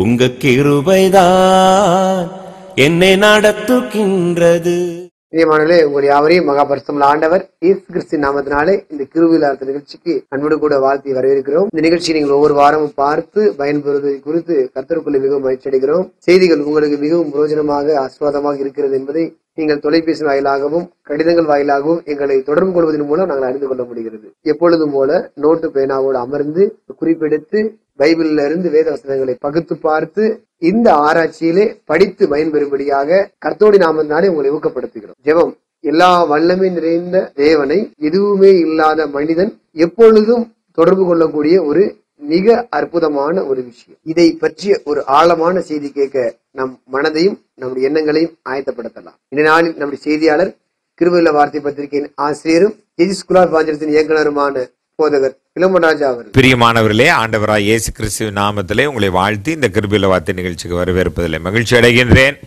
உங்க கிருபைதான் என்னை நடத்துகின்றது. பிரியமானவர்களே உங்கள் யாவரையும் மகாபரிசமல ஆண்டவர் இயேசு கிறிஸ்து நாமத்தினாலே இந்த கிருவிழாத்த நிகழ்ச்சிக்கு அன்போடு கூட வாழ்த்தி வரவேற்கிறோம். இந்த நிகழ்ச்சியை நீங்கள் ஒவ்வொரு வாரமும் பார்த்து பயன்பெறுவதை குறித்து கத்தருக்குள்ளே மிகவும் மகிழ்ச்சி அடைகிறோம் செய்திகள் உங்களுக்கு மிகவும் பிரயோஜனமாக ஆஸ்வாதமாக இருக்கிறது என்பதை நீங்கள் தொலைபேசி வாயிலாகவும் கடிதங்கள் வாயிலாகவும் எங்களை தொடர்பு கொள்வதன் மூலம் நாங்கள் அறிந்து கொள்ள முடிகிறது. எப்பொழுதும் போல நோட்டு பேனாவோடு அமர்ந்து குறிப்பெடுத்து பைபிள்ல இருந்து வேத வசனங்களை பகுத்து பார்த்து இந்த ஆராய்ச்சியிலே படித்து பயன்பெறும்படியாக கர்த்தோடி நாமந்தாலே உங்களை ஊக்கப்படுத்துகிறோம். ஜெபம். எல்லா வல்லமை நிறைந்த தேவனை எதுவுமே இல்லாத மனிதன் எப்பொழுதும் தொடர்பு கொள்ளக்கூடிய ஒரு மிக அற்புதமான ஒரு விஷயம். இதை பற்றிய ஒரு ஆழமான செய்தி கேட்க நம் மனதையும் நம்முடைய எண்ணங்களையும் ஆயத்தப்படுத்தலாம். இந்த நாளில் நம்முடைய செய்தியாளர் கிருபையுள்ள வார்த்தை பத்திரிகையின் ஆசிரியரும் எஜி ஸ்குலார் பாஞ்சரத்தின் இயக்குனருமான போதகர் இளமராஜா அவர்கள். பிரியமானவர்களே ஆண்டவராய் இயேசு கிறிஸ்து நாமத்திலே உங்களை வாழ்த்தி இந்த கிருபில வார்த்தை நிகழ்ச்சிக்கு வரவேற்பதில் மகிழ்ச்சி அடைகின்றேன்.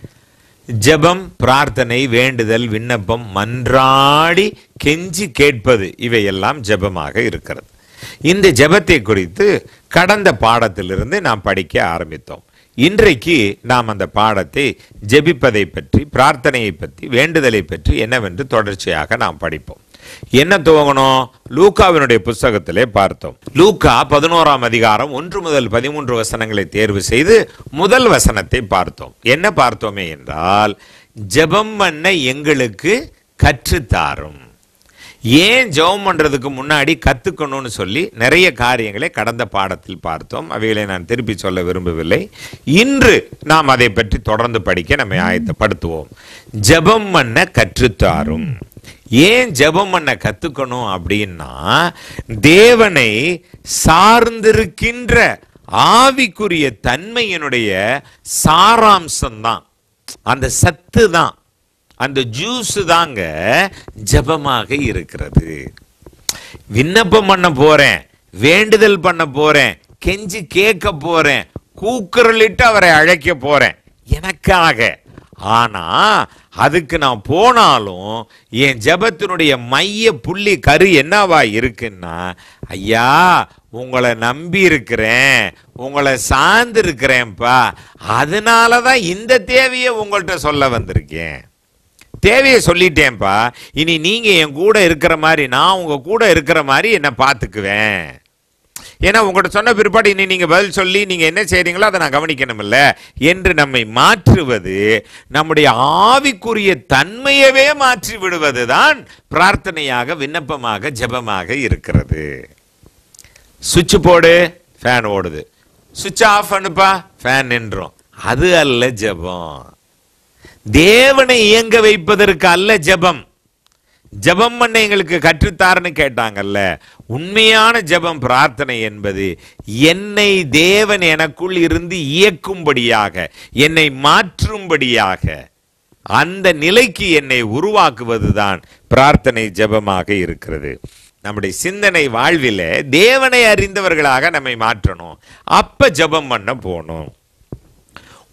ஜெபம் பிரார்த்தனை வேண்டுதல் விண்ணப்பம் மன்றாடி கெஞ்சி கேட்பது இவையெல்லாம் ஜெபமாக இருக்கிறது. இந்த ஜெபத்தை குறித்து கடந்த பாடத்திலிருந்து நாம் படிக்க ஆரம்பித்தோம். இன்றைக்கு நாம் அந்த பாடத்தை ஜெபிப்பதை பற்றி பிரார்த்தனையை பற்றி வேண்டுதலை பற்றி என்னவென்று தொடர்ச்சியாக நாம் படிப்போம். என்ன துவங்கணும்? லூக்காவினுடைய புஸ்தகத்திலே பார்த்தோம். லூக்கா பதினோராம் அதிகாரம் ஒன்று முதல் பதிமூன்று வசனங்களை தேர்வு செய்து முதல் வசனத்தை பார்த்தோம். என்ன பார்த்தோமே என்றால் ஜெபம் பண்ண எங்களுக்கு கற்றுத்தாரும். ஏன் ஜெபம் பண்ணுறதுக்கு முன்னாடி கற்றுக்கணும்னு சொல்லி நிறைய காரியங்களை கடந்த பாடத்தில் பார்த்தோம். அவைகளை நான் திருப்பி சொல்ல விரும்பவில்லை. இன்று நாம் அதை பற்றி தொடர்ந்து படிக்க நம்மை ஆயத்தப்படுத்துவோம். ஜெபம் பண்ண கற்றுத்தாரும். ஏன் ஜெபம் பண்ண கற்றுக்கணும் அப்படின்னா தேவனை சார்ந்திருக்கின்ற ஆவிக்குரிய தன்மையினுடைய சாராம்சம் தான் அந்த சத்து தான் அந்த ஜூஸ் தாங்க ஜெபமாக இருக்கிறது. விண்ணப்பம் பண்ண போறேன் வேண்டுதல் பண்ண போறேன் கெஞ்சி கேட்க போறேன் கூக்குரலிட்டு அவரை அழைக்க போறேன் எனக்காக. ஆனா அதுக்கு நான் போனாலும் என் ஜெபத்தினுடைய மைய புள்ளி கரு என்னவா இருக்குன்னா ஐயா உங்களை நம்பி இருக்கிறேன் உங்களை சார்ந்து இருக்கிறேன்ப்பா அதனால தான் இந்த தேவையை உங்கள்கிட்ட சொல்ல வந்திருக்கேன். தேவையை சொல்லிட்டேன்ப்பா. இனி நீங்கள் என் கூட இருக்கிற மாதிரி நான் உங்கள் கூட இருக்கிற மாதிரி என்னை பார்த்துக்குவேன். ஏன்னா உங்கள்கிட்ட சொன்ன பிற்பாடு இனி நீங்கள் பதில் சொல்லி நீங்கள் என்ன செய்கிறீங்களோ அதை நான் கவனிக்கணும்ல என்று நம்மை மாற்றுவது நம்முடைய ஆவிக்குரிய தன்மையவே மாற்றி விடுவது தான் பிரார்த்தனையாக விண்ணப்பமாக ஜெபமாக இருக்கிறது. சுவிட்ச் போடு ஃபேன் ஓடுது. சுவிட்ச் ஆஃப் பண்ணுப்பா ஃபேன் நின்றோம். அது அல்ல ஜெபம். தேவனை இயங்க வைப்பதற்கு அல்ல ஜெபம். ஜெபம் பண்ண எங்களுக்கு கற்றுத்தாருன்னு கேட்டாங்கல்ல. உண்மையான ஜெபம் பிரார்த்தனை என்பது என்னை தேவன் எனக்குள் இருந்து இயக்கும்படியாக என்னை மாற்றும்படியாக அந்த நிலைக்கு என்னை உருவாக்குவதுதான் பிரார்த்தனை ஜெபமாக இருக்கிறது. நம்முடைய சிந்தனை வாழ்வில் தேவனை அறிந்தவர்களாக நம்மை மாற்றணும். அப்ப ஜெபம் பண்ண போகணும்.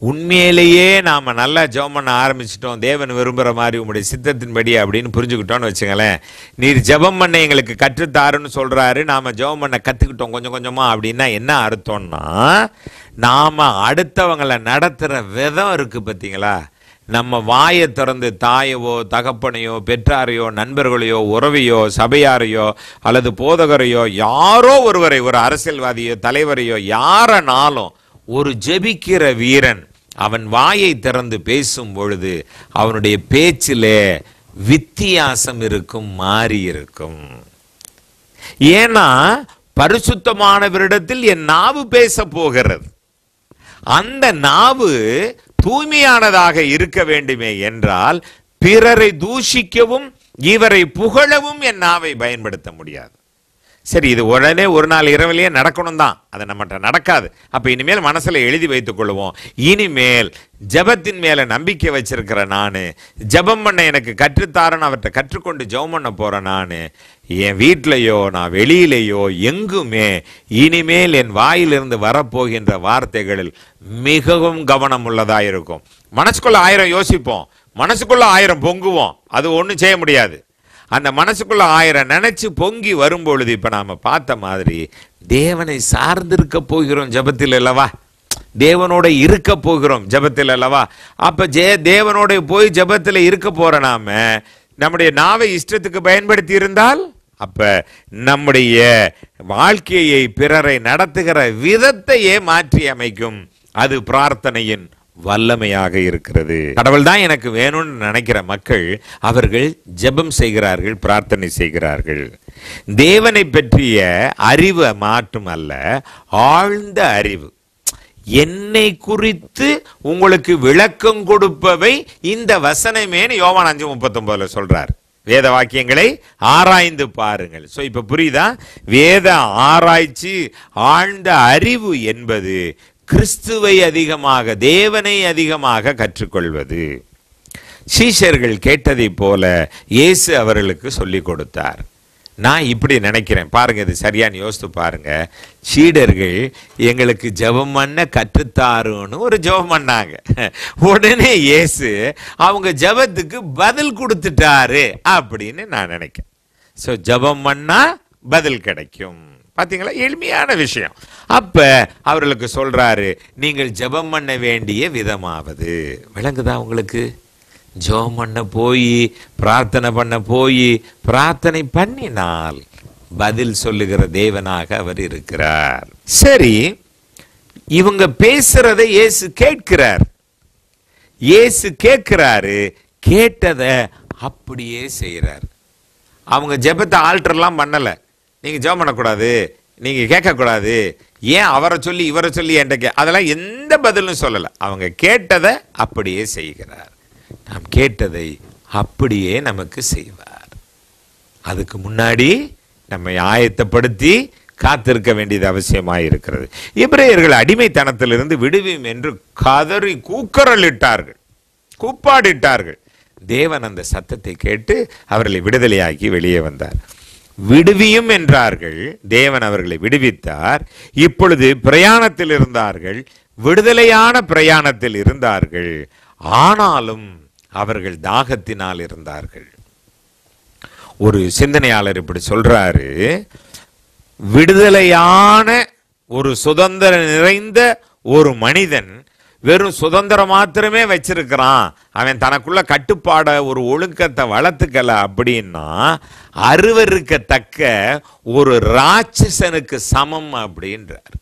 உண்மையிலேயே நாம் நல்லா ஜெபம் பண்ண ஆரம்பிச்சிட்டோம். தேவன் விரும்புகிற மாதிரி உங்களுடைய சித்தத்தின்படி அப்படின்னு புரிஞ்சுக்கிட்டோம்னு வச்சுங்களேன். நீர் ஜெபம் பண்ண எங்களுக்கு கற்றுத்தாருன்னு சொல்கிறாரு நாம ஜெபம் பண்ண கற்றுக்கிட்டோம் கொஞ்சம் கொஞ்சமாக அப்படின்னா என்ன அர்த்தம்னா நாம் அடுத்தவங்களை நடத்துகிற விதம் இருக்குது பார்த்தீங்களா நம்ம வாயை திறந்து தாயவோ தகப்பனையோ பெற்றாரையோ நண்பர்களையோ உறவையோ சபையாரையோ அல்லது போதகரையோ யாரோ ஒருவரை ஒரு அரசியல்வாதியோ தலைவரையோ யாரனாலும் ஒரு ஜெபிக்கிற வீரன் அவன் வாயை திறந்து பேசும் பொழுது அவனுடைய பேச்சிலே வித்தியாசம் இருக்கும் மாறி இருக்கும். ஏன்னா பரிசுத்தமானவரிடத்தில் என் நாவு பேச போகிறது. அந்த நாவு தூய்மையானதாக இருக்க வேண்டுமே என்றால் பிறரை தூஷிக்கவும் இவரை புகழவும் என் நாவை பயன்படுத்த முடியாது. சரி இது உடனே ஒரு நாள் இரவிலேயே நடக்கணும் தான் அது நம்மகிட்ட நடக்காது. அப்போ இனிமேல் மனசில் எழுதி வைத்துக் கொள்வோம். இனிமேல் ஜெபத்தின் மேலே நம்பிக்கை வச்சிருக்கிற நான் ஜெபம் பண்ண எனக்கு கற்றுத்தாரன்னு அவர்கிட்ட கற்றுக்கொண்டு ஜெபம் பண்ண போகிறேன் நான் என் வீட்டிலையோ நான் வெளியிலேயோ எங்குமே இனிமேல் என் வாயிலிருந்து வரப்போகின்ற வார்த்தைகளில் மிகவும் கவனம் உள்ளதாக இருக்கும். மனசுக்குள்ளே ஆயிரம் யோசிப்போம். மனசுக்குள்ளே ஆயிரம் பொங்குவோம். அது ஒன்றும் செய்ய முடியாது. அந்த மனசுக்குள்ள ஆயிரம் நினைச்சு பொங்கி வரும்பொழுது இப்போ நாம் பார்த்த மாதிரி தேவனை சார்ந்திருக்க போகிறோம் ஜெபத்தில் அல்லவா? தேவனோட இருக்க போகிறோம் ஜெபத்தில் அல்லவா? அப்போ ஜே தேவனோட போய் ஜெபத்தில் இருக்க போற நாம நம்முடைய நாவை இஷ்டத்துக்கு பயன்படுத்தி இருந்தால் அப்ப நம்முடைய வாழ்க்கையை பிறரை நடத்துகிற விதத்தையே மாற்றி அமைக்கும். அது பிரார்த்தனையின் வல்லமையாக இருக்கிறது. கடவுள் தான் எனக்கு வேணும்னு நினைக்கிற மக்கள் அவர்கள் ஜெபம் செய்கிறார்கள் பிரார்த்தனை செய்கிறார்கள். தேவனை பற்றிய அறிவு மாற்றும் அல்ல ஆழ்ந்த அறிவு. என்னை குறித்து உங்களுக்கு விளக்கம் கொடுப்பவை இந்த வசனமேனு யோவான் அஞ்சு முப்பத்தொன்பதுல சொல்றார். வேத வாக்கியங்களை ஆராய்ந்து பாருங்கள். சோ இப்ப புரியுதா? வேத ஆராய்ச்சி ஆழ்ந்த அறிவு என்பது கிறிஸ்துவை அதிகமாக தேவனை அதிகமாக கற்றுக்கொள்வது. சீஷர்கள் கேட்டதைப் போல இயேசு அவர்களுக்கு சொல்லிக் கொடுத்தார். நான் இப்படி நினைக்கிறேன். பாருங்க இது சரியான யோசித்து பாருங்க. சீடர்கள் எங்களுக்கு ஜெபம் பண்ண கற்றுத்தாருன்னு ஒரு ஜெபம் பண்ணாங்க. உடனே இயேசு அவங்க ஜெபத்துக்கு பதில் கொடுத்துட்டாரு அப்படின்னு நான் நினைக்கிறேன். ஸோ ஜெபம் பண்ணா பதில் கிடைக்கும். பார்த்தீங்களா எளிமையான விஷயம். அப்போ அவர்களுக்கு சொல்கிறாரு நீங்கள் ஜெபம் பண்ண வேண்டிய விதமாவது. விளங்குதா உங்களுக்கு? ஜெபம் பண்ண போய் பிரார்த்தனை பண்ண போய் பிரார்த்தனை பண்ணினால் பதில் சொல்லுகிற தேவனாக அவர் இருக்கிறார். சரி இவங்க பேசுறதை இயேசு கேட்கிறார். இயேசு கேட்கிறாரு கேட்டதை அப்படியே செய்கிறார் அவங்க ஜெபத்தை ஆல்டர்லாம் பண்ணலை. நீங்கள் ஜெபம் பண்ணக்கூடாது நீங்கள் கேட்கக்கூடாது. ஏன் அவரை சொல்லி இவரை சொல்லி என்கிட்ட கே அதெல்லாம் எந்த பதிலும் சொல்லலை. அவங்க கேட்டதை அப்படியே செய்கிறார். நாம் கேட்டதை அப்படியே நமக்கு செய்வார். அதுக்கு முன்னாடி நம்மை ஆயத்தப்படுத்தி காத்திருக்க வேண்டியது அவசியமாக இருக்கிறது. இப்ரேயர்கள் அடிமைத்தனத்திலிருந்து விடுவியும் என்று கதறி கூக்கரலிட்டார்கள். கூப்பாடிட்டார்கள். தேவன் அந்த சத்தத்தை கேட்டு அவர்களை விடுதலையாக்கி வெளியே வந்தார். விடுவியும் என்றார்கள். தேவன் அவர்களை விடுவித்தார். இப்பொழுது பிரயாணத்தில் இருந்தார்கள். விடுதலையான பிரயாணத்தில் இருந்தார்கள். ஆனாலும் அவர்கள் தாகத்தினால் இருந்தார்கள். ஒரு சிந்தனையாளர் இப்படி சொல்றாரு. விடுதலையான ஒரு சுதந்திரம் நிறைந்த ஒரு மனிதன் வெறும் சுதந்திரம் மாத்திரமே வச்சிருக்கிறான். அவன் தனக்குள்ள கட்டுப்பாட ஒரு ஒழுக்கத்தை வளர்த்துக்கல அப்படின்னா அருவருக்கத்தக்க ஒரு ராட்சசனுக்கு சமம் அப்படின்றார்.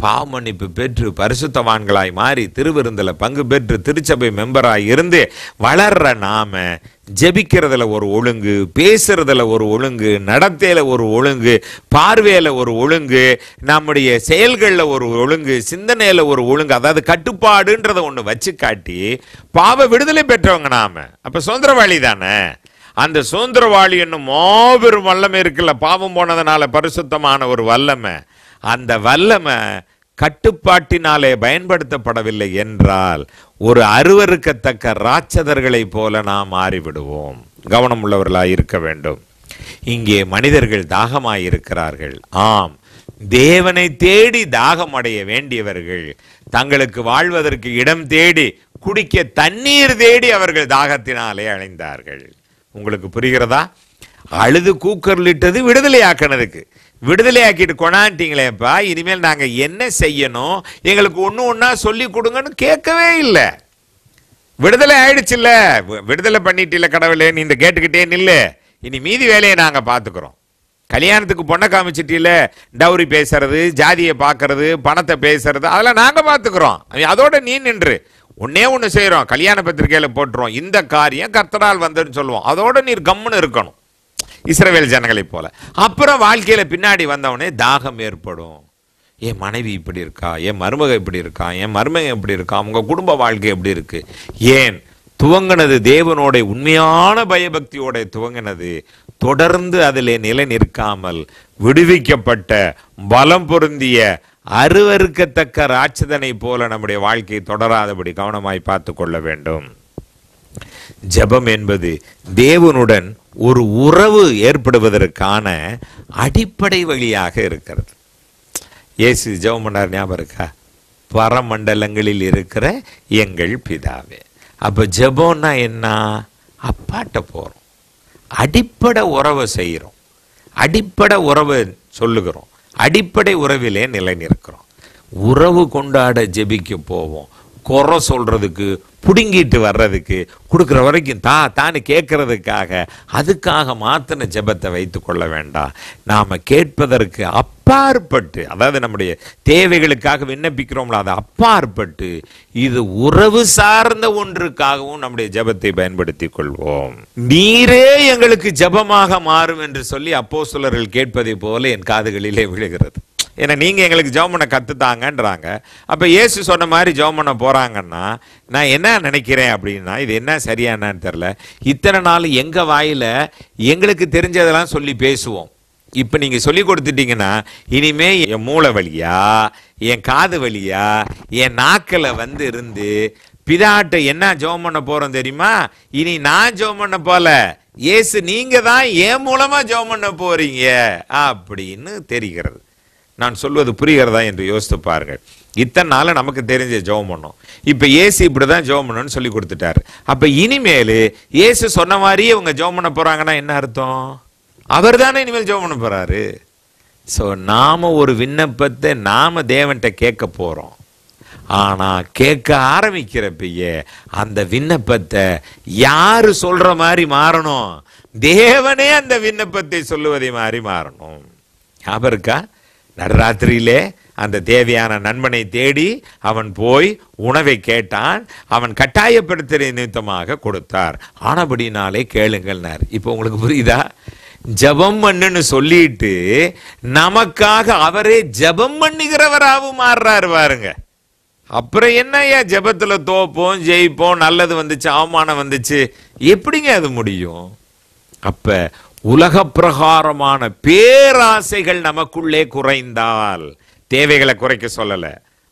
பாவமன்னிப்பு பெற்று பரிசுத்தவான்களாய் மாறி திருவிருந்தில் பங்கு பெற்று திருச்சபை மெம்பராக இருந்து வளர்ற நாம ஜெபிக்கிறதுல ஒரு ஒழுங்கு பேசுறதுல ஒரு ஒழுங்கு நடத்தையில ஒரு ஒழுங்கு பார்வையில ஒரு ஒழுங்கு நம்முடைய செயல்களில் ஒரு ஒழுங்கு சிந்தனையில ஒரு ஒழுங்கு அதாவது கட்டுப்பாடுன்றத ஒன்று வச்சு காட்டி பாவ விடுதலை பெற்றவங்க நாம. அப்ப சுதந்திரவாளி தானே? அந்த சுதந்திரவாளி என்னும் மாபெரும் வல்லமை இருக்குல்ல பாவம் போனதுனால பரிசுத்தமான ஒரு வல்லமை. அந்த வல்லமை கட்டுப்பாட்டினாலே பயன்படுத்தப்படவில்லை என்றால் ஒரு அருவருக்கத்தக்க ராட்சதர்களைப் போல நாம் மாறிவிடுவோம். கவனம் உள்ளவர்களாக இருக்க வேண்டும். இங்கே மனிதர்கள் தாகமாய் இருக்கிறார்கள் ஆம் தேவனை தேடி தாகம் அடைய வேண்டியவர்கள் தங்களுக்கு வாழ்வதற்கு இடம் தேடி குடிக்க தண்ணீர் தேடி அவர்கள் தாகத்தினாலே அழைந்தார்கள். உங்களுக்கு புரிகிறதா? அழுது கூக்கர்லிட்டது விடுதலை ஆக்கினதுக்கு விடுதலை ஆக்கிட்டு கொண்டாண்டிங்களேப்பா இனிமேல் நாங்க என்ன செய்யணும்? எங்களுக்கு ஒன்று ஒன்றா சொல்லி கொடுங்கன்னு கேட்கவே இல்லை. விடுதலை ஆயிடுச்சுல்ல. வி- விடுதலை பண்ணிட்டில்ல கடவுளே நீ இந்த கேட்டுக்கிட்டே நில்லு. இனி மீதி வேலையை நாங்கள் பார்த்துக்குறோம் கல்யாணத்துக்கு பொண்ணை காமிச்சிட்டில டவுரி பேசுறது ஜாதியை பார்க்கறது பணத்தை பேசுறது அதெல்லாம் நாங்கள் பார்த்துக்குறோம் அதோட நீ நின்று. ஒன்னே ஒன்று செய்கிறோம் கல்யாண பத்திரிகையில் போட்டுருவோம். இந்த காரியம் கர்த்தரால் வந்துன்னு சொல்லுவோம். அதோட நீர் கம்முன்னு இருக்கணும். இஸ்ரவேல் ஜனங்களைப் போல. அப்புறம் வாழ்க்கையில பின்னாடி வந்தவனே தாகம் ஏற்படும். என் மனைவி இப்படி இருக்கா? என் மருமக இப்படி இருக்கா? என் மருமகன் இப்படி இருக்கா? அவங்க குடும்ப வாழ்க்கை எப்படி இருக்கு? ஏன்? துவங்கினது தேவனோட உண்மையான பயபக்தியோட துவங்கினது தொடர்ந்து அதில் நிலை நிற்காமல் விடுவிக்கப்பட்ட பலம் பொருந்திய அருவருக்கத்தக்க ராட்சதனை போல நம்முடைய வாழ்க்கையை தொடராதபடி கவனமாய் பார்த்து கொள்ள வேண்டும். ஜெபம் என்பது தேவனுடன் ஒரு உறவு ஏற்படுவதற்கான அடிப்படை வழியாக இருக்கிறது. இயேசு ஜபம் பண்ணார் ஞாபகம் இருக்கா? பரமண்டலங்களில் இருக்கிற எங்கள் பிதாவே. அப்ப ஜெபம்னா என்ன? அப்பாட்ட போறோம். அடிப்படை உறவை செய்கிறோம் அடிப்படை உறவை சொல்லுகிறோம். அடிப்படை உறவிலே நிலை நிற்கிறோம் உறவு கொண்டாட ஜெபிக்க போவோம். குறை சொல்கிறதுக்கு பிடுங்கிட்டு வர்றதுக்கு கொடுக்குற வரைக்கும் தா தானு கேட்கறதுக்காக அதுக்காக மாத்தின ஜெபத்தை வைத்து கொள்ள வேண்டாம் நாம் கேட்பதற்கு அப்பாற்பட்டு அதாவது நம்முடைய தேவைகளுக்காக விண்ணப்பிக்கிறோம்ல அது அப்பாற்பட்டு இது உறவு சார்ந்த ஒன்றுக்காகவும் நம்முடைய ஜெபத்தை பயன்படுத்திக் கொள்வோம். நீரே எங்களுக்கு ஜெபமாக மாறும் என்று சொல்லி அப்போஸ்தலர்கள் கேட்பதை போல என் காதுகளிலே விழுகிறது. ஏன்னா நீங்கள் எங்களுக்கு ஜெபம் பண்ண கற்றுத்தாங்கன்றாங்க அப்போ இயேசு சொன்ன மாதிரி ஜெபம் பண்ண போகிறாங்கன்னா நான் என்ன நினைக்கிறேன் அப்படின்னா இது என்ன சரியா என்னன்னு இத்தனை நாள் எங்கள் வாயில் எங்களுக்கு தெரிஞ்சதெல்லாம் சொல்லி பேசுவோம். இப்போ நீங்கள் சொல்லி கொடுத்துட்டீங்கன்னா இனிமே என் மூளை வழியா என் காது வழியா என் நாக்கில் வந்து இருந்து பிதாட்ட என்ன ஜெபம் பண்ண போகிறோம் தெரியுமா? இனி நான் ஜெபம் பண்ண போல. இயேசு நீங்கள் தான் என் மூலமாக ஜெபம் பண்ண போகிறீங்க அப்படின்னு தெரிகிறது. நான் சொல்வது புரிகிறதா என்று யோசித்து பாருங்கள் இத்தனை நாள் நமக்கு தெரிஞ்ச ஜெபம் பண்ணோம். ஏசி இப்படி தான் ஜெபம் பண்ணணும்னு சொல்லி கொடுத்துட்டாரு. அப்போ இனிமேல் ஏசு சொன்ன மாதிரியே இவங்க ஜெபம் பண்ண போகிறாங்கன்னா என்ன அர்த்தம்? அவர் தானே இனிமேல் ஜெபம் பண்ண போகிறாரு ஸோ நாம் ஒரு விண்ணப்பத்தை நாம் தேவன்கிட்ட கேட்க போகிறோம் ஆனால் கேட்க ஆரம்பிக்கிறப்பயே அந்த விண்ணப்பத்தை யார் சொல்கிற மாதிரி மாறணும்? தேவனே அந்த விண்ணப்பத்தை சொல்லுவதை மாதிரி மாறணும். ஞாபகம் இருக்கா? நடுராத்திரியிலே அந்த தேவையான நண்பனை தேடி அவன் போய் உணவை கேட்டான். அவன் கட்டாயப்படுத்துகிற நிமித்தமாக கொடுத்தார். ஆனபடினாலே கேளுங்கள்னார். இப்போ உங்களுக்கு புரியுதா? ஜெபம் பண்ணுன்னு சொல்லிட்டு நமக்காக அவரே ஜெபம் பண்ணுகிறவராகவும் மாறுறாரு பாருங்க. அப்புறம் என்னய்யா ஜபத்தில் தோப்போம் ஜெயிப்போம் நல்லது வந்துச்சு அவமானம் வந்துச்சு? எப்படிங்க அது முடியும்? அப்போ உலக பிரகாரமான பேராசைகள் நமக்குள்ளே குறைந்தால் தேவைகளை குறைக்க சொல்லல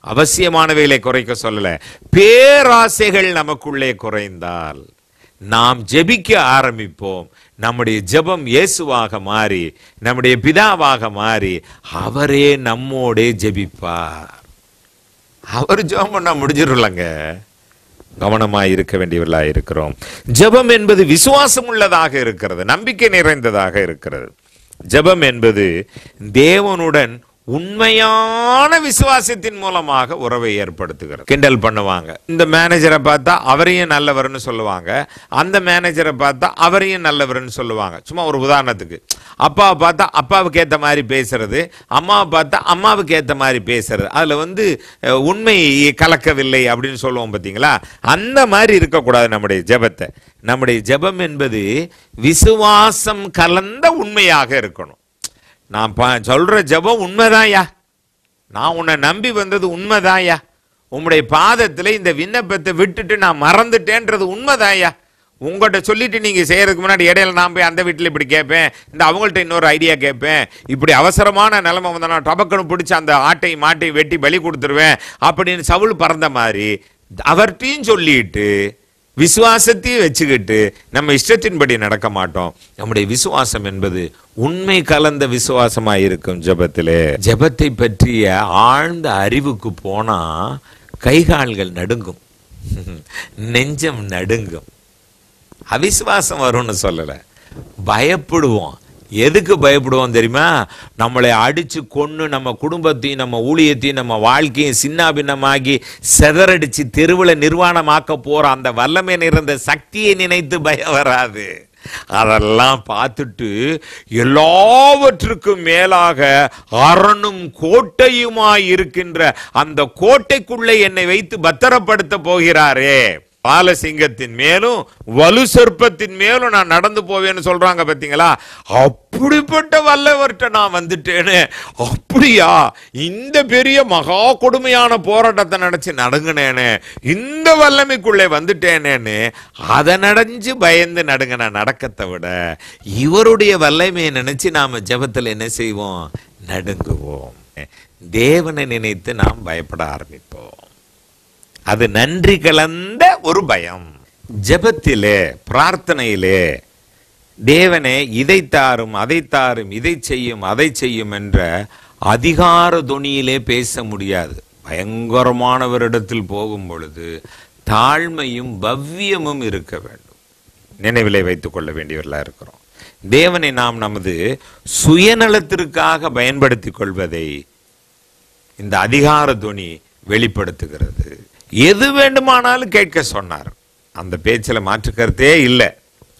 அவசியமானவைகளை குறைக்க சொல்லல பேராசைகள் நமக்குள்ளே குறைந்தால் நாம் ஜெபிக்க ஆரம்பிப்போம். நம்முடைய ஜெபம் இயேசுவாக மாறி நம்முடைய பிதாவாக மாறி அவரே நம்மோடே ஜெபிப்பார். அவர் ஜெபம் பண்ணா முடிஞ்சிடலங்க கவனமாய் இருக்க வேண்டியவர்களாக இருக்கிறோம். ஜெபம் என்பது விசுவாசம் உள்ளதாக இருக்கிறது. நம்பிக்கை நிறைந்ததாக இருக்கிறது. ஜெபம் என்பது தேவனுடன் உண்மையான விசுவாசத்தின் மூலமாக உறவை ஏற்படுத்துகிறது. கிண்டல் பண்ணுவாங்க. இந்த மேனேஜரை பார்த்தா அவரையும் நல்லவர்னு சொல்லுவாங்க. அந்த மேனேஜரை பார்த்தா அவரையும் நல்லவர்னு சொல்லுவாங்க. சும்மா ஒரு உதாரணத்துக்கு. அப்பாவை பார்த்தா அப்பாவுக்கு ஏற்ற மாதிரி பேசுறது. அம்மாவை பார்த்தா அம்மாவுக்கு ஏற்ற மாதிரி பேசுறது. அதில் வந்து உண்மை கலக்கவில்லை அப்படின்னு சொல்லுவோம் பார்த்தீங்களா அந்த மாதிரி இருக்கக்கூடாது நம்முடைய ஜெபத்தை. நம்முடைய ஜெபம் என்பது விசுவாசம் கலந்த உண்மையாக இருக்கணும். நான் ப- சொல்ற ஜெபம் உண்மைதாயா நான் உன்னை நம்பி வந்தது உண்மைதாயா உம்முடைய பாதத்தில் இந்த விண்ணப்பத்தை விட்டுட்டு நான் மறந்துட்டேன்றது உண்மைதாயா உங்கள்கிட்ட சொல்லிட்டு நீங்கள் செய்கிறதுக்கு முன்னாடி இடையில நான் போய் அந்த வீட்டில் இப்படி கேட்பேன் இந்த அவங்கள்ட்ட இன்னொரு ஐடியா கேட்பேன் இப்படி அவசரமான நிலைமை வந்தா நான் டபக்குன்னு பிடிச்சி அந்த ஆட்டை மாட்டை வெட்டி பலி கொடுத்துருவேன் அப்படின்னு சவுல் பறந்த மாதிரி அவர்கிட்டையும் சொல்லிட்டு விசுவாசத்தையும் வச்சுக்கிட்டு நம்ம இஷ்டத்தின்படி நடக்க மாட்டோம். நம்முடைய விசுவாசம் என்பது உண்மை கலந்த விசுவாசமாக இருக்கும் ஜபத்திலே. ஜெபத்தை பற்றிய ஆழ்ந்த அறிவுக்கு போனா கைகால்கள் நடுங்கும். நெஞ்சம் நடுங்கும். அவிசுவாசம் வரும்னு சொல்லலை. பயப்படுவோம். எதுக்கு பயப்படுவோம் தெரியுமா? நம்மளை அடித்து கொன்று நம்ம குடும்பத்தையும் நம்ம ஊழியத்தையும் நம்ம வாழ்க்கையும் சின்னாபின்னமாகி செதறடிச்சு தெருவில் நிர்வாணமாக்க போகிற அந்த வல்லமை நிறைந்த சக்தியை நினைத்து பயம் வராது. அதெல்லாம் பார்த்துட்டு எல்லாவற்றுக்கும் மேலாக அரணும் கோட்டையுமாய் இருக்கின்ற அந்த கோட்டைக்குள்ளே என்னை வைத்து பத்திரப்படுத்த போகிறாரே. பாலசிங்கத்தின் மேலும் வலு சொற்பத்தின் மேலும் நான் நடந்து போவேன்னு சொல்றாங்க பார்த்தீங்களா அப்படிப்பட்ட வல்லவர்கிட்ட நான் வந்துட்டேன்னு அப்படியா? இந்த பெரிய மகா கொடுமையான போராட்டத்தை நினைச்சு நடுங்கினேன்னு இந்த வல்லமைக்குள்ளே வந்துட்டேனேன்னு அதை நடைஞ்சு பயந்து நடுங்கின நடக்கத்தை விட இவருடைய வல்லமையை நினைச்சு நாம ஜபத்தில் என்ன செய்வோம்? நடுங்குவோம். தேவனை நினைத்து நாம் பயப்பட ஆரம்பிப்போம். அது நன்றி கலந்த ஒரு பயம். ஜபத்திலே பிரார்த்தனையிலே தேவனே இதை தாரும் அதை தாரும் இதை செய்யும் அதை செய்யும் என்ற அதிகார துணியிலே பேச முடியாது. பயங்கரமானவரிடத்தில் போகும் பொழுது தாழ்மையும் பவ்யமும் இருக்க வேண்டும். நினைவிலே வைத்துக் கொள்ள வேண்டியவர்களாக இருக்கிறோம். தேவனை நாம் நமது சுயநலத்திற்காக பயன்படுத்திக் கொள்வதை இந்த அதிகார துணி வெளிப்படுத்துகிறது. எது வேண்டுமானாலும் கேட்க சொன்னார். அந்த பேச்சில் மாற்று கருத்தே இல்லை.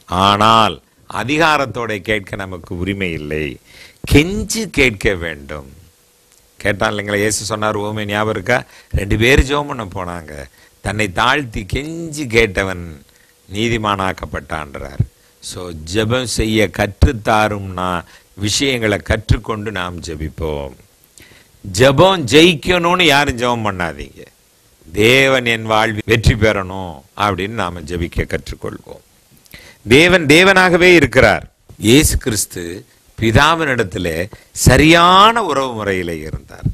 ஆனால் அதிகாரத்தோட கேட்க நமக்கு உரிமை இல்லை. கெஞ்சி கேட்க வேண்டும். கேட்டான் இல்லைங்களா இயேசு சொன்னார் ஓமே ஞாபகம் இருக்கா? ரெண்டு பேர் ஜெபம் பண்ண போனாங்க. தன்னை தாழ்த்தி கெஞ்சி கேட்டவன் நீதிமானாக்கப்பட்டான்றார். ஸோ ஜெபம் செய்ய கற்றுத்தாரும்னா விஷயங்களை கற்றுக்கொண்டு நாம் ஜெபிப்போம். ஜெபம் ஜெயிக்கணும்னு யாரும் ஜெபம் பண்ணாதீங்க. தேவன் என் வாழ்வில் வெற்றி பெறணும் அப்படின்னு நாம் ஜெபிக்க கற்றுக்கொள்வோம். தேவன் தேவனாகவே இருக்கிறார். இயேசு கிறிஸ்து பிதாவினிடத்தில் சரியான உறவு முறையில் இருந்தார்.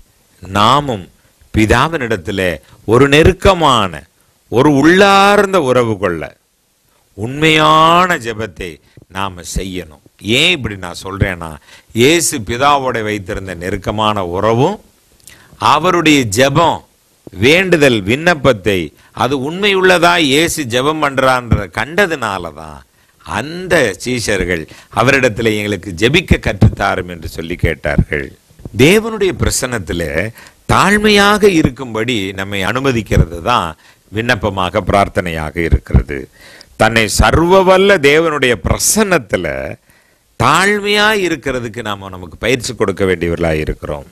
நாமும் பிதாவினிடத்தில் ஒரு நெருக்கமான ஒரு உள்ளார்ந்த உறவு கொள்ள உண்மையான ஜெபத்தை நாம் செய்யணும். ஏன் இப்படி நான் சொல்கிறேன்னா இயேசு பிதாவோட வைத்திருந்த நெருக்கமான உறவும் அவருடைய ஜெபம் வேண்டுதல் விண்ணப்பத்தை அது உண்மையுள்ளதா இயேசு ஜெபம் பண்ணுறான்ற கண்டதுனால தான் அந்த சீஷர்கள் அவரிடத்தில் எங்களுக்கு ஜெபிக்க கற்றுத்தாரும் என்று சொல்லி கேட்டார்கள். தேவனுடைய பிரசன்னத்தில் தாழ்மையாக இருக்கும்படி நம்மை அனுமதிக்கிறது தான் விண்ணப்பமாக பிரார்த்தனையாக இருக்கிறது. தன்னை சர்வவல்ல தேவனுடைய பிரசன்னத்தில் தாழ்மையாக இருக்கிறதுக்கு நாம் நமக்கு பயிற்சி கொடுக்க வேண்டியவர்களாக இருக்கிறோம்.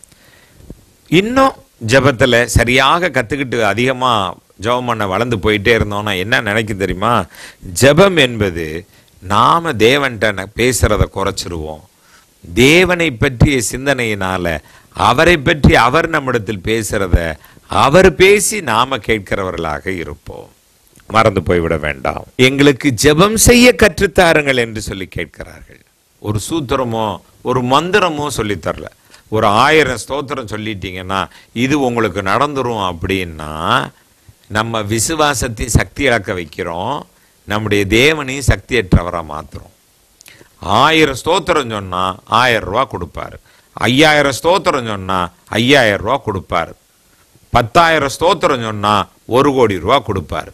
இன்னும் ஜபத்தில் சரியாக கற்றுக்கிட்டு அதிகமாக ஜெபம் பண்ண வளர்ந்து போயிட்டே இருந்தோம்னா என்ன நினைக்கும் தெரியுமா? ஜெபம் என்பது நாம் தேவன்கிட்ட பேசுகிறத குறைச்சிருவோம். தேவனை பற்றிய சிந்தனையினால் அவரை பற்றி அவர் நம்மிடத்தில் பேசுகிறத அவர் பேசி நாம் கேட்கிறவர்களாக இருப்போம். மறந்து போய்விட வேண்டாம். எங்களுக்கு ஜெபம் செய்ய கற்றுத்தாருங்கள் என்று சொல்லி கேட்கிறார்கள். ஒரு சூத்திரமோ ஒரு மந்திரமோ சொல்லித்தரல ஒரு ஆயிரம் ஸ்தோத்திரம் சொல்லிட்டீங்கன்னா இது உங்களுக்கு நடந்துரும் அப்படின்னா நம்ம விசுவாசத்தை சக்தி இழக்க வைக்கிறோம் நம்முடைய தேவனையும் சக்தியற்றவராக மாத்துறோம். ஆயிரம் ஸ்தோத்திரம் சொன்னால் ஆயிரம் ரூபா கொடுப்பாரு. ஐயாயிரம் ஸ்தோத்திரம் சொன்னால் ஐயாயிரம் ரூபா கொடுப்பாரு. பத்தாயிரம் ஸ்தோத்திரம் சொன்னால் ஒரு கோடி ரூபா கொடுப்பாரு.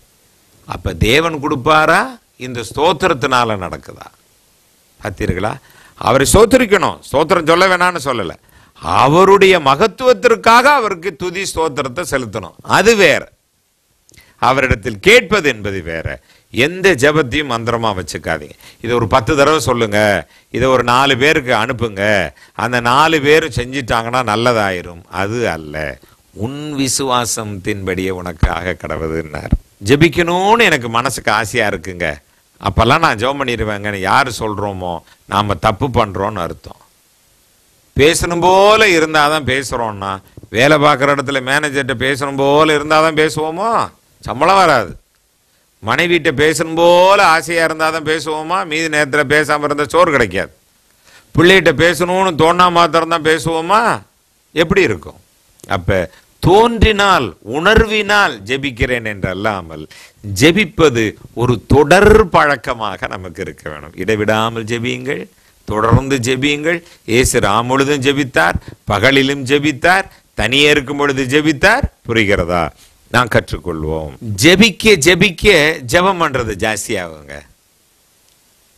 அப்போ தேவன் கொடுப்பாரா? இந்த ஸ்தோத்திரத்தினால நடக்குதா? பார்த்தீர்களா அவரை ஸ்தோத்திரிக்கணும். ஸ்தோத்திரம் சொல்ல வேணாம்னு சொல்லலை. அவருடைய மகத்துவத்திற்காக அவருக்கு துதி ஸ்தோத்திரத்தை செலுத்தணும். அது வேற. அவரிடத்தில் கேட்பது என்பது வேற. எந்த ஜெபத்தையும் மந்திரமா வச்சுக்காதீங்க. இதை ஒரு பத்து தடவை சொல்லுங்க. இதை ஒரு நாலு பேருக்கு அனுப்புங்க. அந்த நாலு பேரும் செஞ்சிட்டாங்கன்னா நல்லதாயிரும். அது அல்ல. உன் விசுவாசத்தின்படியே உனக்காக கடவுதுன்னார் ஜெபிக்கணும்னு எனக்கு மனசுக்கு ஆசையா இருக்குங்க. அப்பெல்லாம் நான் ஜெபம் பண்ணிடுவேங்கன்னு யார் சொல்றோமோ நாம தப்பு பண்றோம்னு அர்த்தம். பேசணும் போல இருந்தாதான் பேசுகிறோன்னா வேலை பார்க்குற இடத்துல மேனேஜர்கிட்ட பேசணும் போல் இருந்தால் தான் பேசுவோமோ? சம்பளம் வராது. மனைவிட்ட பேசணும் போல் ஆசையாக இருந்தால் தான் பேசுவோமா? மீதி நேரத்தில் பேசாமல் இருந்தால் சோறு கிடைக்காது. பிள்ளைகிட்ட பேசணும்னு தோணா மாத்திரம் தான் பேசுவோமா? எப்படி இருக்கும்? அப்போ தோன்றினால் உணர்வினால் ஜெபிக்கிறேன் என்று அல்லாமல் ஜெபிப்பது ஒரு தொடர் பழக்கமாக நமக்கு இருக்க வேணும். இடைவிடாமல் ஜெபியுங்கள். தொடர்ந்து ஜெபியுங்கள். இயேசு ராமுழுதும் ஜெபித்தார். பகலிலும் ஜெபித்தார். தனியே இருக்கும் பொழுது ஜெபித்தார். புரிகிறதா? நான் கற்றுக்கொள்வோம். ஜெபிக்க ஜெபிக்க ஜெபம் பண்றது ஜாஸ்தியாகுங்க.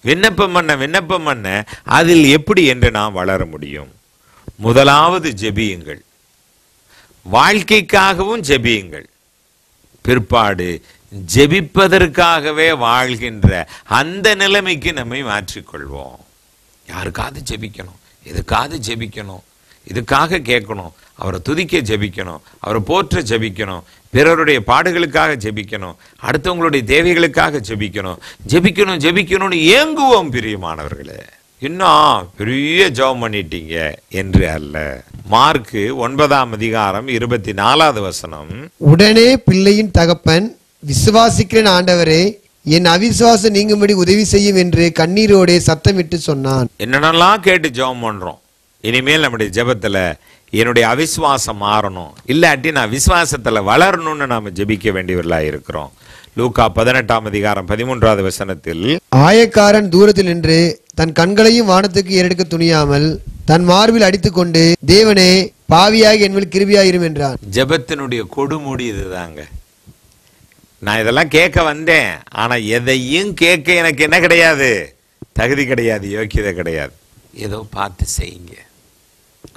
விண்ணப்பம் பண்ண விண்ணப்பம் பண்ண அதில் எப்படி என்று நாம் வளர முடியும்? முதலாவது ஜெபியுங்கள். வாழ்க்கைக்காகவும் ஜெபியுங்கள். பிற்பாடு ஜெபிப்பதற்காகவே வாழ்கின்ற அந்த நிலைமைக்கு நம்மை மாற்றிக்கொள்வோம். யாருக்காவது ஜெபிக்கணும். எதுக்காவது ஜெபிக்கணும். இதுக்காக கேட்கணும். அவரை துதிக்க ஜெபிக்கணும். அவரை போற்ற ஜெபிக்கணும். பிறருடைய பாடுகளுக்காக ஜெபிக்கணும். அடுத்தவங்களுடைய தேவைகளுக்காக ஜெபிக்கணும். ஜெபிக்கணும் ஜெபிக்கணும்னு ஏங்குவோம் பிரியமானவர்களே. இன்னும் பெரிய ஜெபம் பண்ணிட்டீங்க என்று அல்ல. மார்க்கு ஒன்பதாம் அதிகாரம் இருபத்தி நாலாவது வசனம். உடனே பிள்ளையின் தகப்பன் விசுவாசிக்கிறேன் ஆண்டவரே என் அவிசுவாசம் நீங்கும்படி உதவி செய்யும் என்று கண்ணீரோடே சத்தமிட்டு சொன்னான். என்னென்னலாம் கேட்டு ஜெபம் பண்றோம்? இனிமேல் நம்முடைய ஜெபத்துல என்னுடைய அவிசுவாசம் மாறணும். இல்லாட்டி நான் விசுவாசத்துல வளரணும்னு நாம ஜெபிக்க வேண்டியவர்களா இருக்கிறோம். லூக்கா பதினெட்டாம் அதிகாரம் பதிமூன்றாவது வசனத்தில் ஆயக்காரன் தூரத்தில் நின்று தன் கண்களையும் வானத்துக்கு ஏறெடுக்க துணியாமல் தன் மார்பில் அடித்துக்கொண்டு தேவனே பாவியாகி என்மேல் கிருபியாயிரும் என்றான். ஜெபத்தினுடைய கொடுமுடி இதுதாங்க. நான் இதெல்லாம் கேட்க வந்தேன். ஆனால் எதையும் கேட்க எனக்கு என்ன கிடையாது? தகுதி கிடையாது யோக்கியதை கிடையாது. ஏதோ பார்த்து செய்யுங்க.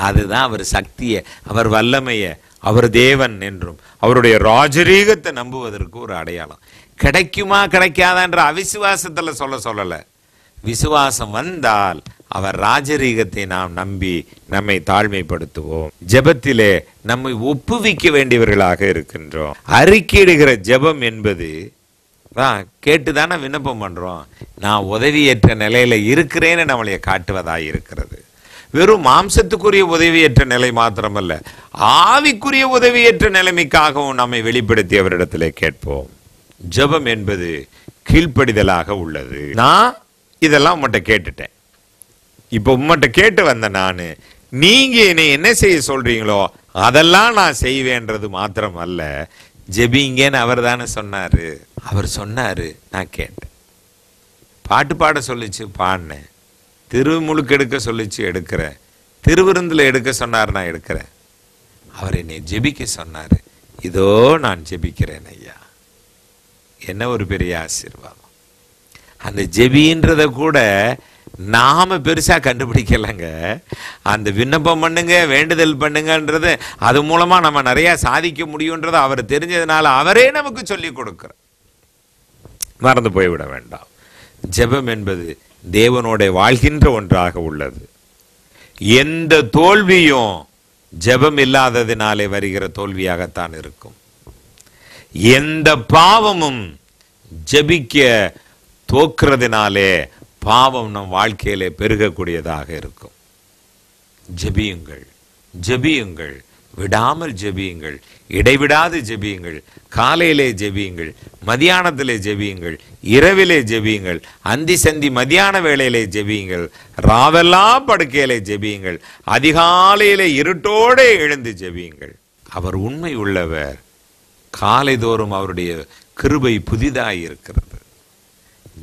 அதுதான் அவர் சக்தியை அவர் வல்லமையை அவர் தேவன் என்றும் அவருடைய ராஜரீகத்தை நம்புவதற்கு ஒரு அடையாளம். கிடைக்குமா கிடைக்காதான்ற அவிசுவாசத்தில் சொல்ல சொல்லலை. விசுவாசம் வந்தால் அவர் ராஜரீகத்தை நாம் நம்பி நம்மை தாழ்மைப்படுத்துவோம். ஜெபத்திலே நம்மை ஒப்புவிக்க வேண்டியவர்களாக இருக்கின்றோம். அறிக்கையிடுகிற ஜெபம் என்பது தான் கேட்டுதானே விண்ணப்பம் பண்றோம். நான் உதவியற்ற நிலையில இருக்கிறேன்னு நம்மளைய காட்டுவதாக இருக்கிறது. வெறும் மாம்சத்துக்குரிய உதவியற்ற நிலை மாத்திரமல்ல ஆவிக்குரிய உதவியற்ற நிலைமைக்காகவும் நம்மை வெளிப்படுத்தி அவரிடத்திலே கேட்போம். ஜெபம் என்பது கீழ்ப்படிதலாக உள்ளது. நான் இதெல்லாம் உம்மட்ட கேட்டுட்டேன். இப்போ உம்மட்ட கேட்டு வந்த நான். நீங்க என்னை என்ன செய்ய சொல்றீங்களோ அதெல்லாம் நான் செய்வேன்றது மாத்திரம் அல்ல ஜெபிங்கன்னு அவர் தானே சொன்னாரு. அவர் சொன்னாரு நான் கேட்டேன். பாட்டு பாட சொல்லிச்சு பாடினேன். திருமுழுக்கு எடுக்க சொல்லிச்சு எடுக்கிறேன். திருவிருந்தில் எடுக்க சொன்னார் நான் எடுக்கிறேன். அவர் என்னை ஜெபிக்க சொன்னார். இதோ நான் ஜெபிக்கிறேன் ஐயா. என்ன ஒரு பெரிய ஆசீர்வாதம். அந்த ஜெபின்றதை கூட நாம பெருசா கண்டுபிடிக்கலைங்க. அந்த விண்ணப்பம் பண்ணுங்க வேண்டுதல் பண்ணுங்கன்றது அது மூலமா நம்ம நிறைய சாதிக்க முடியும்ன்றது அவர் தெரிஞ்சதுனால அவரே நமக்கு சொல்லி கொடுக்கிறார். மறந்து போய்விட வேண்டாம். ஜெபம் என்பது தேவனோட வாழ்கின்ற ஒன்றாக உள்ளது. எந்த தோல்வியும் ஜெபம் இல்லாததினாலே வருகிற தோல்வியாகத்தான் இருக்கும். எந்த பாவமும் ஜெபிக்க தோக்கிறதுனாலே பாவம் நம் வாழ்க்கையிலே பெருகக்கூடியதாக இருக்கும். ஜெபியுங்கள் ஜெபியுங்கள் விடாமல் ஜெபியுங்கள் இடைவிடாது ஜெபியுங்கள் காலையிலே ஜெபியுங்கள் மதியானத்திலே ஜெபியுங்கள் இரவிலே ஜெபியுங்கள் அந்தி சந்தி மதியான வேளையிலே ஜெபியுங்கள் ராவெல்லாம் படுக்கையிலே ஜெபியுங்கள் அதிகாலையிலே இருட்டோடே எழுந்து ஜெபியுங்கள். அவர் உண்மை உள்ளவர். காலைதோறும் அவருடைய கிருபை புதிதாய் இருக்கிறது.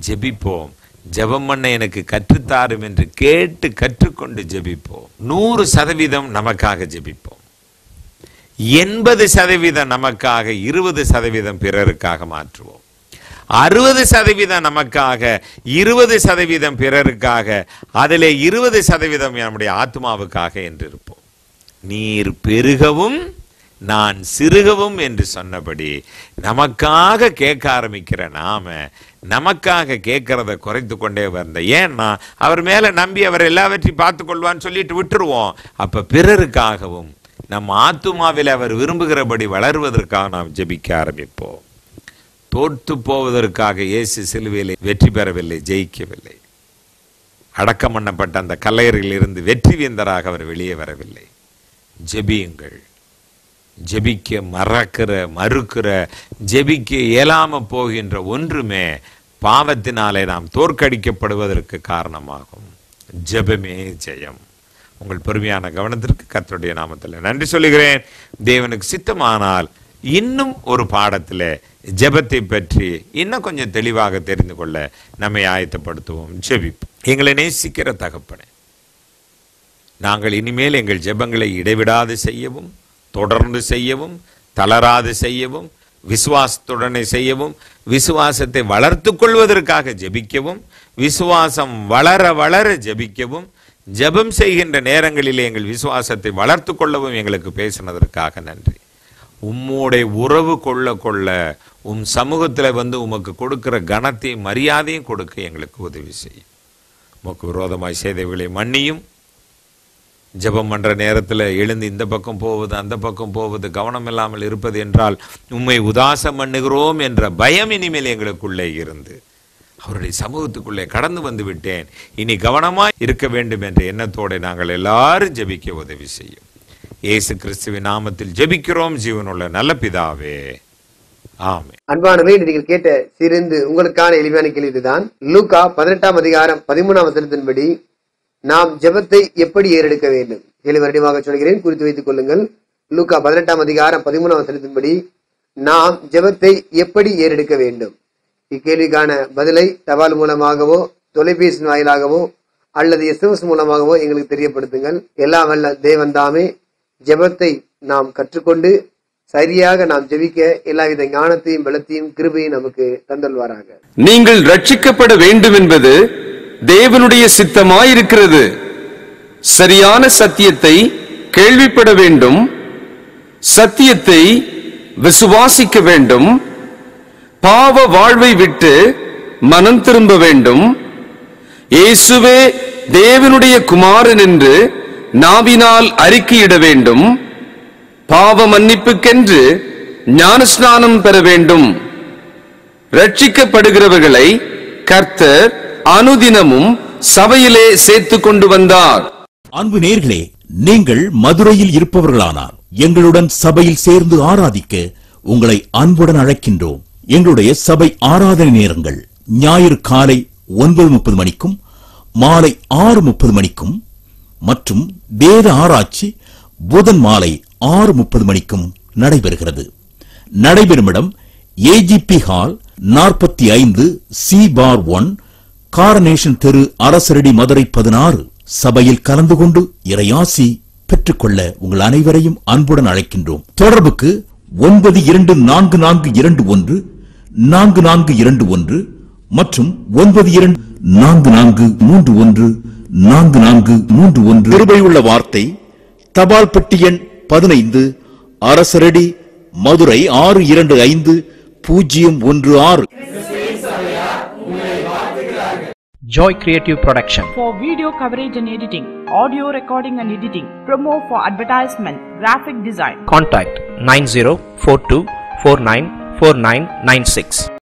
ஜெபிப்போம். ஜெபம் பண்ண எனக்கு கற்றுத்தாரும் என்று கேட்டு கற்றுக்கொண்டு ஜெபிப்போம். நூறு சதவீதம் நமக்காக ஜெபிப்போம். எண்பது சதவீதம் நமக்காக இருபது சதவீதம் பிறருக்காக மாற்றுவோம். அறுபது சதவீதம் நமக்காக இருபது சதவீதம் பிறருக்காக அதிலே இருபது சதவீதம் நம்முடைய ஆத்மாவுக்காக என்று இருப்போம் நீர் பெருகவும் நான் சிறுகவும் என்று சொன்னபடி நமக்காக கேட்க ஆரம்பிக்கிற நாம நமக்காக கேட்கறத குறைத்து கொண்டே வந்த. ஏன்னா அவர் மேலே நம்பி அவர் எல்லாவற்றையும் பார்த்து கொள்வான்னு சொல்லிட்டு விட்டுருவோம். அப்போ பிறருக்காகவும் நம் ஆத்துமாவில் அவர் விரும்புகிறபடி வளருவதற்காக நாம் ஜெபிக்க ஆரம்பிப்போம். தோற்று போவதற்காக இயேசு சிலுவையில் வெற்றி பெறவில்லை ஜெயிக்கவில்லை. அடக்கம் பண்ணப்பட்ட அந்த கல்லையரில் இருந்து வெற்றி வேந்தராக அவர் வெளியே வரவில்லை. ஜெபியுங்கள். ஜெபிக்க மறக்கிற மறுக்கிற ஜெபிக்க இயலாமல் போகின்ற ஒன்றுமே பாவத்தினாலே நாம் தோற்கடிக்கப்படுவதற்கு காரணமாகும். ஜெபமே ஜெயம். உங்கள் பொறுமையான கவனத்திற்கு கத்தருடைய நாமத்தில் நன்றி சொல்லுகிறேன். தேவனுக்கு சித்தமானால் இன்னும் ஒரு பாடத்தில் ஜெபத்தை பற்றி இன்னும் கொஞ்சம் தெளிவாக தெரிந்து கொள்ள நம்மை ஆயத்தப்படுத்துவோம். ஜெபிப்போம். எங்களை நேசிக்கிற தகப்பனே நாங்கள் இனிமேல் எங்கள் ஜெபங்களை இடைவிடாது செய்யவும் தொடர்ந்து செய்யவும் தளராது செய்யவும் விசுவாசத்துடனே செய்யவும் விசுவாசத்தை வளர்த்து கொள்வதற்காக ஜெபிக்கவும் விசுவாசம் வளர வளர ஜெபிக்கவும் ஜெபம் செய்கின்ற நேரங்களிலே எங்கள் விசுவாசத்தை வளர்த்து கொள்ளவும் எங்களுக்கு பேசினதற்காக நன்றி. உம்மோடைய உறவு கொள்ள கொள்ள உம் சமூகத்தில் வந்து உமக்கு கொடுக்கிற கனத்தையும் மரியாதையும் கொடுக்க எங்களுக்கு உதவி செய்யும். உமக்கு விரோதமாய் செய்தவர்களை மன்னியும். ஜெபம் பண்ற நேரத்தில் எழுந்து இந்த பக்கம் போவது அந்த பக்கம் போவது கவனம் இல்லாமல் இருப்பது என்றால் உண்மை உதாசம் பண்ணுகிறோம் என்ற பயம் இனிமேல் எங்களுக்குள்ளே இருந்து அவருடைய சமூகத்துக்குள்ளே கடந்து வந்து விட்டேன். இனி கவனமாக இருக்க வேண்டும் என்ற எண்ணத்தோடு நாங்கள் எல்லாரும் ஜெபிக்க உதவி செய்யும். இயேசு கிறிஸ்துவின் நாமத்தில் ஜெபிக்கிறோம். ஜீவனுள்ள நல்ல பிதாவே. ஆமே அன்பானவே நீங்கள் கேட்ட சிறிந்து உங்களுக்கான எளிமையான கேள்விதான். லூகா பதினெட்டாம் அதிகாரம் பதிமூணாம் வசனத்தின்படி நாம் ஜெபத்தை எப்படி ஏறெடுக்க வேண்டும்? கேள்வி வருடமாக சொல்கிறேன். குறித்து வைத்துக் கொள்ளுங்கள். லூக்கா பதினெட்டாம் அதிகாரம் பதிமூணாம் வசனத்தின்படி நாம் ஜெபத்தை எப்படி ஏறெடுக்க வேண்டும்? இக்கேள்விக்கான பதிலை தபால் மூலமாகவோ தொலைபேசி வாயிலாகவோ அல்லது எஸ்எம்எஸ் மூலமாகவோ எங்களுக்கு தெரியப்படுத்துங்கள். எல்லாம் வல்ல தேவன் தாமே ஜெபத்தை நாம் கற்றுக்கொண்டு சரியாக நாம் ஜெபிக்க எல்லாவித ஞானத்தையும் பலத்தையும் கிருபையும் நமக்கு தந்தல்வாராக நீங்கள் ரட்சிக்கப்பட வேண்டும் என்பது தேவனுடைய சித்தமாயிருக்கிறது. சரியான சத்தியத்தை கேள்விப்பட வேண்டும். சத்தியத்தை விசுவாசிக்க வேண்டும். பாவ வாழ்வை விட்டு மனம் திரும்ப வேண்டும். இயேசுவே தேவனுடைய குமாரன் என்று நாவினால் அறிக்கையிட வேண்டும். பாவ மன்னிப்புக்கென்று ஞானஸ்நானம் பெற வேண்டும். ரட்சிக்கப்படுகிறவர்களை கர்த்தர் அனுதினமும் சபையிலே சேர்த்து கொண்டு வந்தார். அன்பு நேர்களே நீங்கள் மதுரையில் இருப்பவர்களானால் எங்களுடன் சபையில் சேர்ந்து ஆராதிக்க உங்களை அன்புடன் அழைக்கின்றோம். எங்களுடைய சபை ஆராதனை நேரங்கள் ஞாயிறு காலை ஒன்பது முப்பது மணிக்கும் மாலை ஆறு முப்பது மணிக்கும் மற்றும் வேத ஆராய்ச்சி புதன் மாலை ஆறு முப்பது மணிக்கும் நடைபெறுகிறது. நடைபெறும் இடம் ஏஜிபி ஹால் நாற்பத்தி ஐந்து சி பார் ஒன் காரனேஷன் தெரு அரசரடி மதுரை பதினாறு சபையில் கலந்து கொண்டு இறையாசி பெற்றுக்கொள்ள உங்கள் அனைவரையும் அன்புடன் அழைக்கின்றோம். தொடர்புக்கு ஒன்பது இரண்டு நான்கு நான்கு இரண்டு ஒன்று நான்கு நான்கு இரண்டு ஒன்று மற்றும் ஒன்பது இரண்டு நான்கு நான்கு மூன்று ஒன்று நான்கு நான்கு மூன்று ஒன்று. கிருபையுள்ள வார்த்தை தபால் பெட்டி எண் பதினைந்து அரசரடி மதுரை ஆறு இரண்டு ஐந்து பூஜ்ஜியம் ஒன்று ஆறு. Joy Creative Production. for video coverage and editing, audio recording and editing, promo for advertisement, graphic design. Contact 9042494996.